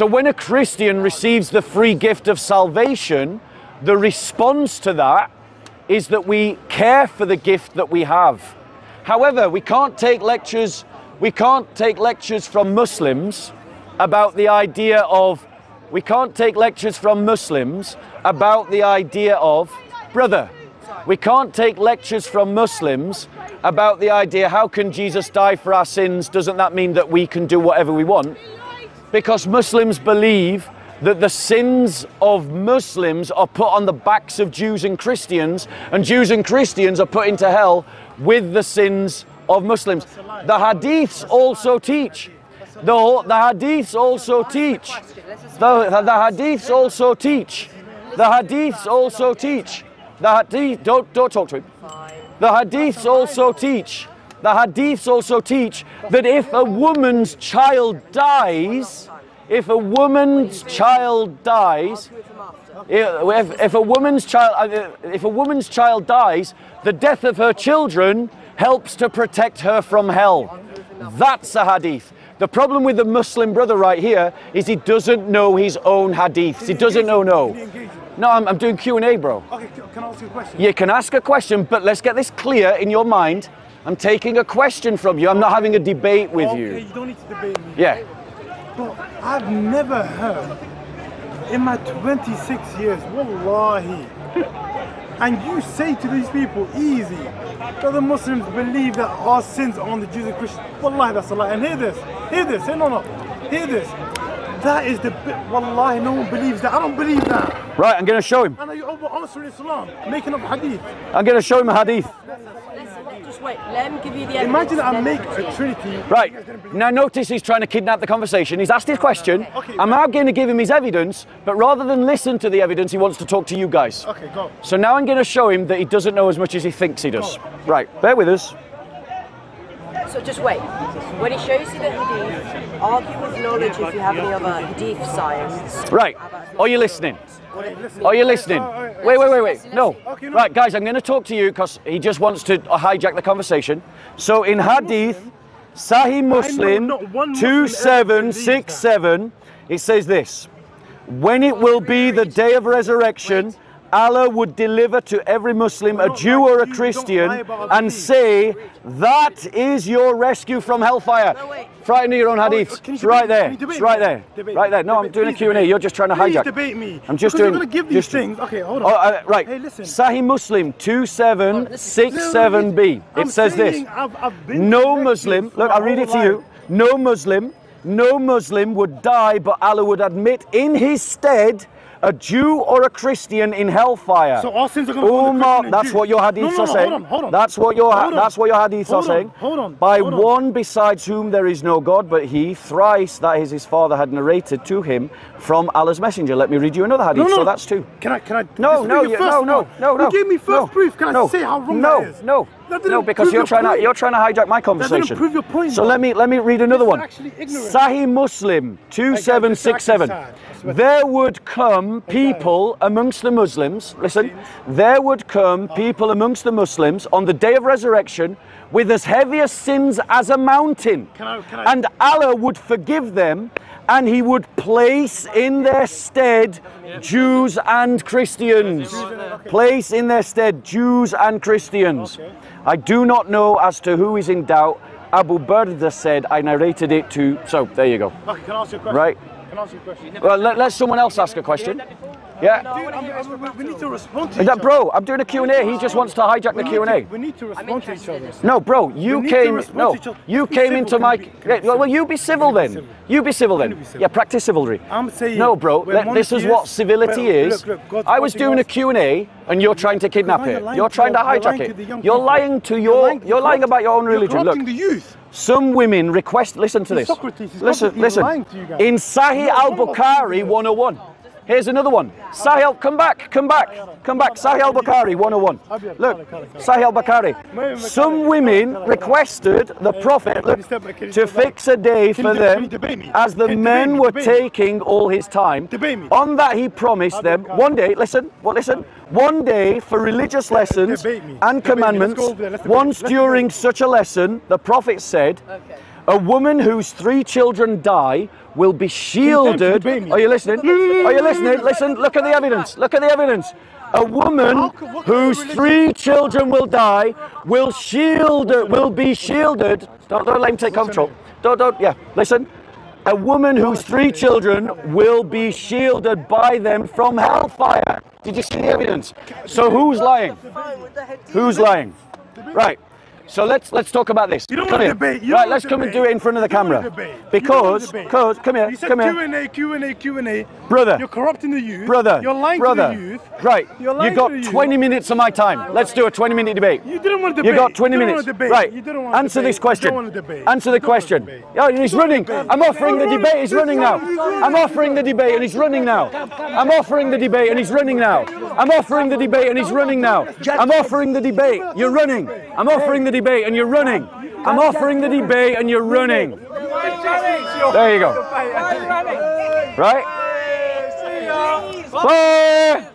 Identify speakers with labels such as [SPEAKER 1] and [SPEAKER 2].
[SPEAKER 1] So when a Christian receives the free gift of salvation, the response to that is that we care for the gift that we have. However, we can't take lectures we can't take lectures from Muslims about the idea of we can't take lectures from Muslims about the idea of brother. We can't take lectures from Muslims about the idea how can Jesus die for our sins? Doesn't that mean that we can do whatever we want? Because Muslims believe that the sins of Muslims are put on the backs of Jews and Christians, and Jews and Christians are put into hell with the sins of Muslims. The hadiths also teach. The, the hadiths also teach. The, the hadiths also teach. The hadiths also teach. The hadith, don't, don't talk to him. The hadiths also teach. The hadiths also teach that if a woman's child dies, if a woman's child dies, if, if a woman's child, uh, if a woman's child dies, the death of her children helps to protect her from hell. That's a hadith. The problem with the Muslim brother right here is he doesn't know his own hadiths. He doesn't know no. No, I'm, I'm doing Q&A, bro.
[SPEAKER 2] Okay, can I ask you a question?
[SPEAKER 1] You can ask a question, but let's get this clear in your mind. I'm taking a question from you. I'm not having a debate with
[SPEAKER 2] okay,
[SPEAKER 1] you.
[SPEAKER 2] you don't need to debate me.
[SPEAKER 1] Yeah.
[SPEAKER 2] But I've never heard in my 26 years, wallahi, and you say to these people, easy, that the Muslims believe that our sins are on the Jews and Christians. Wallahi, that's a lie. And hear this, hear this, hey, no, no, hear this. That is the bit, wallahi, no one believes that. I don't believe that.
[SPEAKER 1] Right, I'm going to show him.
[SPEAKER 2] I know you're over answering Islam, making up hadith.
[SPEAKER 1] I'm going to show him a hadith.
[SPEAKER 3] Listen, just wait. Let him give you the evidence.
[SPEAKER 2] Imagine I make a trinity.
[SPEAKER 1] Right. Now notice he's trying to kidnap the conversation. He's asked his question.
[SPEAKER 2] Okay.
[SPEAKER 1] I'm now going to give him his evidence, but rather than listen to the evidence, he wants to talk to you guys.
[SPEAKER 2] Okay, go.
[SPEAKER 1] So now I'm going to show him that he doesn't know as much as he thinks he does. Right, bear with us.
[SPEAKER 3] So just wait. When he shows you the hadith, argue with knowledge if you have any other hadith science.
[SPEAKER 1] Right, are you listening? Are you listening? Wait, wait, wait, wait. No.
[SPEAKER 2] Okay, no.
[SPEAKER 1] Right, guys, I'm going to talk to you because he just wants to hijack the conversation. So in Hadith, Sahih Muslim
[SPEAKER 2] not one Muslim ever
[SPEAKER 1] 2767, it says this When it will be the day of resurrection, Allah would deliver to every Muslim a Jew or a Christian
[SPEAKER 2] don't lie about
[SPEAKER 1] and say, That is your rescue from hellfire. Frightened of your own
[SPEAKER 2] Oh,
[SPEAKER 1] hadith. It's right there.
[SPEAKER 2] Can you debate
[SPEAKER 1] It's right there. Right there. No, I'm doing a Q&A. You're just trying to hijack.
[SPEAKER 2] debate me.
[SPEAKER 1] I'm just doing.
[SPEAKER 2] You're gonna give these
[SPEAKER 1] just-
[SPEAKER 2] things. Okay, hold on.
[SPEAKER 1] Oh, uh, right.
[SPEAKER 2] Hey, listen.
[SPEAKER 1] Sahih Muslim 2767b.
[SPEAKER 2] I'm
[SPEAKER 1] It says this.
[SPEAKER 2] saying I've, I've been
[SPEAKER 1] No Muslim, look, I'll read it to you. No Muslim, no Muslim would die, but Allah would admit in his stead a Jew or a Christian in hellfire.
[SPEAKER 2] So our sins are gonna go on the
[SPEAKER 1] Umar, that's
[SPEAKER 2] Jew.
[SPEAKER 1] what your hadiths
[SPEAKER 2] No, no,
[SPEAKER 1] are saying.
[SPEAKER 2] hold on, hold on.
[SPEAKER 1] That's what your
[SPEAKER 2] Hold on.
[SPEAKER 1] that's what your hadiths
[SPEAKER 2] Hold
[SPEAKER 1] are
[SPEAKER 2] on,
[SPEAKER 1] saying.
[SPEAKER 2] hold on,
[SPEAKER 1] By
[SPEAKER 2] hold on.
[SPEAKER 1] one besides whom there is no God but he, thrice that is his father had narrated to him from Allah's messenger. Let me read you another hadith.
[SPEAKER 2] No, no.
[SPEAKER 1] So that's two.
[SPEAKER 2] Can I? Can I?
[SPEAKER 1] No, no, you,
[SPEAKER 2] your
[SPEAKER 1] no,
[SPEAKER 2] first
[SPEAKER 1] no, no, no.
[SPEAKER 2] You gave me first
[SPEAKER 1] no,
[SPEAKER 2] proof. Can
[SPEAKER 1] no,
[SPEAKER 2] I say how wrong
[SPEAKER 1] no,
[SPEAKER 2] that is?
[SPEAKER 1] No,
[SPEAKER 2] didn't
[SPEAKER 1] no, because you're
[SPEAKER 2] your
[SPEAKER 1] trying to
[SPEAKER 2] point.
[SPEAKER 1] you're trying to hijack my conversation.
[SPEAKER 2] prove your point,
[SPEAKER 1] So let me let me read another
[SPEAKER 2] is
[SPEAKER 1] one.
[SPEAKER 2] actually ignorant.
[SPEAKER 1] Sahih Muslim two seven six seven.
[SPEAKER 2] sad. I swear.
[SPEAKER 1] There would come people amongst the Muslims. Listen, there would come oh. people amongst the Muslims on the day of resurrection with as heavy a sins as a mountain,
[SPEAKER 2] Can I- can I-
[SPEAKER 1] and Allah would forgive them. And he would place in their stead Jews and Christians. Place in their stead Jews and Christians. I do not know as to who is in doubt. Abu Burda said, I narrated it to. So there you go.
[SPEAKER 2] Okay, can I ask you a question?
[SPEAKER 1] Right.
[SPEAKER 2] Can I ask you a question?
[SPEAKER 1] Well, let, let someone else ask a question. Yeah.
[SPEAKER 2] Dude, I'm- I'm- we- we need to respond to
[SPEAKER 1] that,
[SPEAKER 2] other.
[SPEAKER 1] bro, I'm doing a Q&A. He just wants to hijack the
[SPEAKER 2] We
[SPEAKER 1] Q&A.
[SPEAKER 2] We need to respond to each other.
[SPEAKER 1] No, bro, you
[SPEAKER 2] We need to
[SPEAKER 1] came. No,
[SPEAKER 2] to each other.
[SPEAKER 1] you came into my.
[SPEAKER 2] we be- can we be
[SPEAKER 1] Yeah, well, you be civil
[SPEAKER 2] Can we be
[SPEAKER 1] then.
[SPEAKER 2] civil?
[SPEAKER 1] You be civil then.
[SPEAKER 2] Be civil?
[SPEAKER 1] Yeah, practice civilry.
[SPEAKER 2] I'm saying
[SPEAKER 1] No, bro. this is what civility is.
[SPEAKER 2] look, look, God's
[SPEAKER 1] I was doing a. Q&A, and you're trying to kidnap it.
[SPEAKER 2] you're lying
[SPEAKER 1] You're
[SPEAKER 2] to
[SPEAKER 1] trying to hijack
[SPEAKER 2] lying to the
[SPEAKER 1] it. You're lying to your. You're lying about your own religion. Look.
[SPEAKER 2] the youth.
[SPEAKER 1] Some women request. Listen to this.
[SPEAKER 2] Socrates,
[SPEAKER 1] listen, listen.
[SPEAKER 2] to you guys.
[SPEAKER 1] In Sahih
[SPEAKER 2] You're
[SPEAKER 1] al
[SPEAKER 2] one of
[SPEAKER 1] Bukhari 101. Here's another one. Sahih al. Come back. Come back. Come back. Sahih al Bukhari 101. Look. Sahih al Bukhari. Some women requested the Prophet look, to fix a day for them as the men were taking all his time. On that he promised them one day. Listen. What? Listen. One day for religious lessons and commandments. Once during such a lesson, the Prophet said.
[SPEAKER 3] Okay.
[SPEAKER 1] A woman whose three children die will be shielded. Are you listening? Are you listening? Listen, look at the evidence. Look at the evidence. A woman
[SPEAKER 2] How could- what kind of
[SPEAKER 1] whose three children will die will shield will be shielded. Don't, don't let him take control. Don't don't yeah. Listen. A woman whose three children will be shielded by them from hellfire. Did you see the evidence? So who's lying? Who's lying? Right. So let's let's talk about this.
[SPEAKER 2] You don't
[SPEAKER 1] come
[SPEAKER 2] want
[SPEAKER 1] here.
[SPEAKER 2] to debate. You
[SPEAKER 1] right, let's
[SPEAKER 2] want
[SPEAKER 1] come and do it in front of the. Camera.
[SPEAKER 2] don't want to debate.
[SPEAKER 1] Because,
[SPEAKER 2] debate.
[SPEAKER 1] because, come here,
[SPEAKER 2] You said
[SPEAKER 1] come here.
[SPEAKER 2] Q&A, Q&A, Q&A.
[SPEAKER 1] Brother.
[SPEAKER 2] You're corrupting the youth.
[SPEAKER 1] Brother,
[SPEAKER 2] You're lying
[SPEAKER 1] brother,
[SPEAKER 2] to the youth.
[SPEAKER 1] right?
[SPEAKER 2] You're lying
[SPEAKER 1] you got
[SPEAKER 2] to the youth.
[SPEAKER 1] 20 minutes of my time. Let's do a 20 minute debate.
[SPEAKER 2] You didn't want to debate.
[SPEAKER 1] You got 20
[SPEAKER 2] You
[SPEAKER 1] minutes.
[SPEAKER 2] debate.
[SPEAKER 1] Right.
[SPEAKER 2] You didn't want to
[SPEAKER 1] Answer
[SPEAKER 2] debate.
[SPEAKER 1] this question.
[SPEAKER 2] You don't want to debate.
[SPEAKER 1] Answer the
[SPEAKER 2] don't want to
[SPEAKER 1] question.
[SPEAKER 2] debate.
[SPEAKER 1] Yeah, he's running. I'm offering the debate. He's running now.
[SPEAKER 2] running. He's running.
[SPEAKER 1] I'm offering the debate and he's running now. I'm offering the debate and he's running now. I'm offering the debate and he's running now. I'm offering the debate. You're running. I'm offering the debate and you're running. I'm offering the debate and you're running. There you go. Right? Bye.